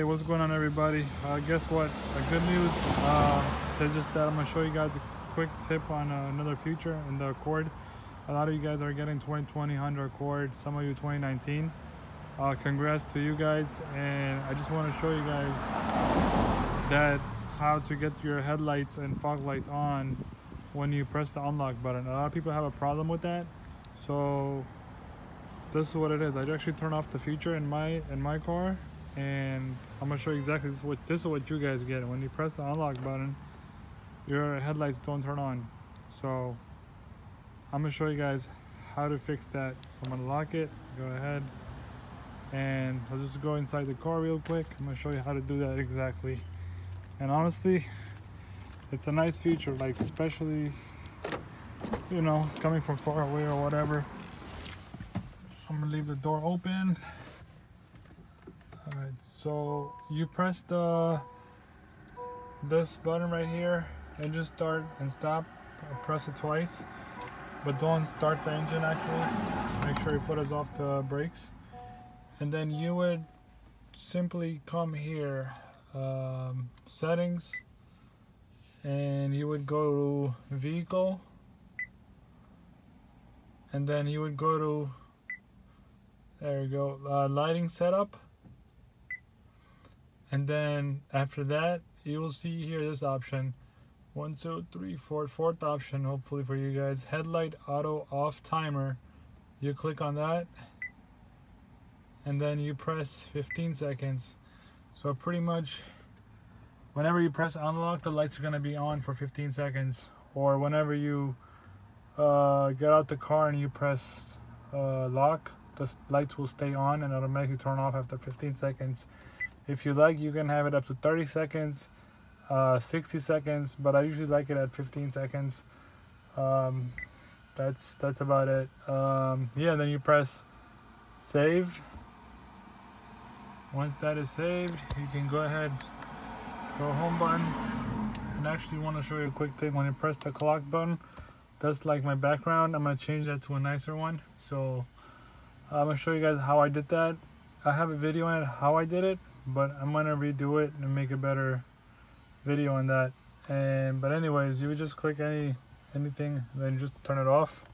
everybody. Uh, guess what? A good news. Uh, just that I'm gonna show you guys a quick tip on uh, another feature in the Accord. A lot of you guys are getting 2020 Honda Accord. Some of you 2019. Uh, congrats to you guys. And I just want to show you guys that how to get your headlights and fog lights on when you press the unlock button. A lot of people have a problem with that. So this is what it is. I actually turn off the feature in my in my car and I'm gonna show you exactly this is what this is what you guys get. When you press the unlock button your headlights don't turn on. So I'm gonna show you guys how to fix that. So I'm gonna lock it go ahead and I'll just go inside the car real quick. I'm gonna show you how to do that exactly. And honestly it's a nice feature like especially you know coming from far away or whatever. I'm gonna leave the door open all right so you press the this button right here and just start and stop. Press it twice but don't start the engine actually. Make sure your foot is off the brakes. And then you would simply come here um, settings and you would go to vehicle. And then you would go to there you go uh, lighting setup and then after that you will see here this option. One two three four fourth option hopefully for you guys. Headlight auto off timer. You click on that and then you press 15 seconds. So pretty much whenever you press unlock the lights are going to be on for 15 seconds. Or whenever you uh, get out the car and you press uh, lock the lights will stay on and automatically turn off after 15 seconds if you like you can have it up to 30 seconds uh, 60 seconds but I usually like it at 15 seconds. Um, that's that's about it. Um, yeah then you press save. Once that is saved you can go ahead go home button. And actually want to show you a quick thing. When you press the clock button that's like my background. I'm gonna change that to a nicer one. So I'm gonna show you guys how I did that. I have a video on it how I did it but I'm gonna redo it and make a better video on that. And but anyways you would just click any anything then just turn it off.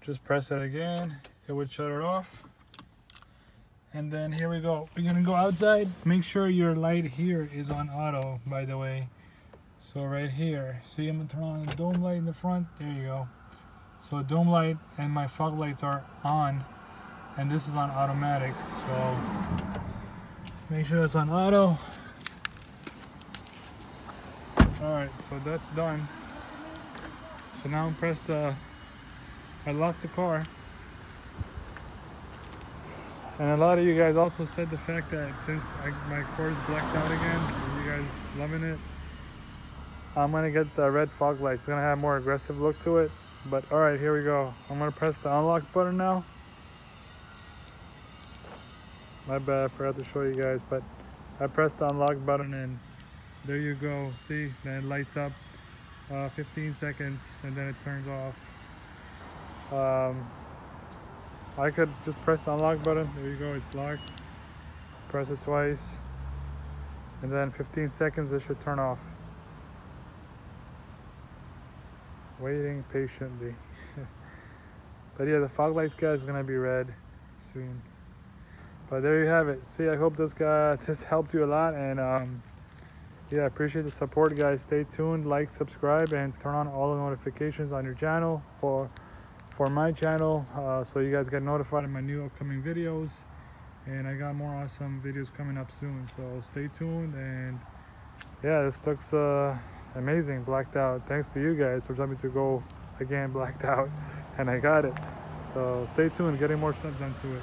Just press it again it would shut it off. And then here we go. We're gonna go outside. Make sure your light here is on auto by the way. So right here see I'm gonna turn on the dome light in the front? There you go. So dome light and my fog lights are on and this is on automatic so make sure it's on auto. All right so that's done. So now I press the uh, I locked the car. And a lot of you guys also said the fact that since I, my car is blacked out again you guys loving it I'm gonna get the red fog lights. It's gonna have more aggressive look to it. But all right here we go. I'm gonna press the unlock button now my bad I forgot to show you guys but I pressed the unlock button and there you go. See then it lights up uh, 15 seconds and then it turns off. Um, I could just press the unlock button. There you go it's locked. Press it twice. And then 15 seconds it should turn off. Waiting patiently. But yeah the fog lights guys is gonna be red soon but there you have it. See i hope this guy this helped you a lot and um yeah appreciate the support guys. Stay tuned like subscribe and turn on all the notifications on your channel for for my channel uh, so you guys get notified of my new upcoming videos. And i got more awesome videos coming up soon so stay tuned and yeah this looks uh amazing blacked out. Thanks to you guys for telling me to go again blacked out and i got it. So stay tuned getting more subs onto it